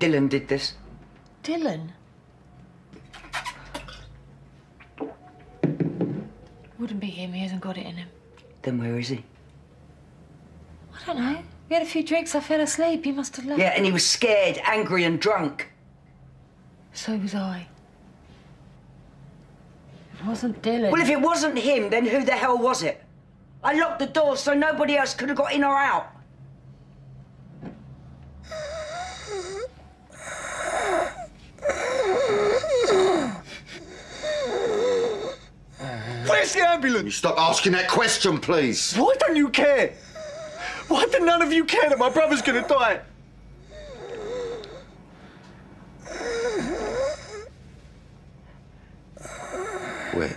Dylan did this. Dylan? Wouldn't be him. He hasn't got it in him. Then where is he? I don't know. We had a few drinks. I fell asleep. He must have left. Yeah, and he was scared, angry, and drunk. So was I. It wasn't Dylan. Well, if it wasn't him, then who the hell was it? I locked the door so nobody else could have got in or out. Where's the ambulance? You stop asking that question, please. Why don't you care? Why do none of you care that my brother's gonna die? Where?